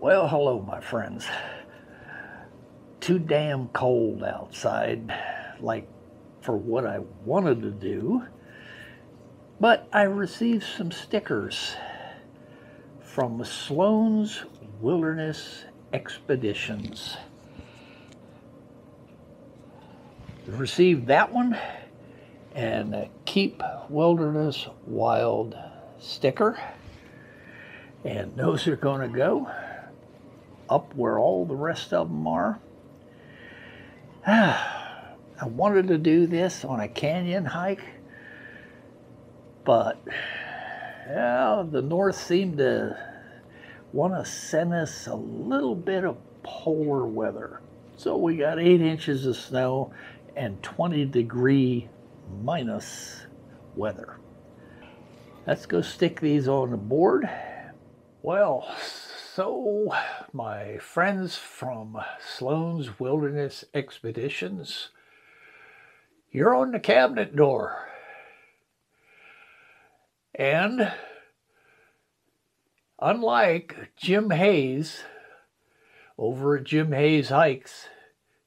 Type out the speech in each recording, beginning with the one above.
Well, hello, my friends. Too damn cold outside, like for what I wanted to do. But I received some stickers from Slone's Wilderness Expeditions. Received that one and a Keep Wilderness Wild sticker. And those are going to go up where all the rest of them are. I wanted to do this on a canyon hike, but yeah, the North seemed to want to send us a little bit of polar weather. So we got eight inches of snow and 20 degree minus weather. Let's go stick these on the board. Well, so my friends from Slone's Wilderness Expeditions, you're on the cabinet door. And unlike Jim Hayes over at Jim Hayes Hikes,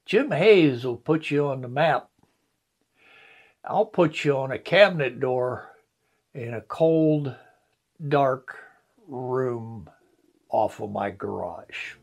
Jim Hayes will put you on the map. I'll put you on a cabinet door in a cold, dark room off of my garage.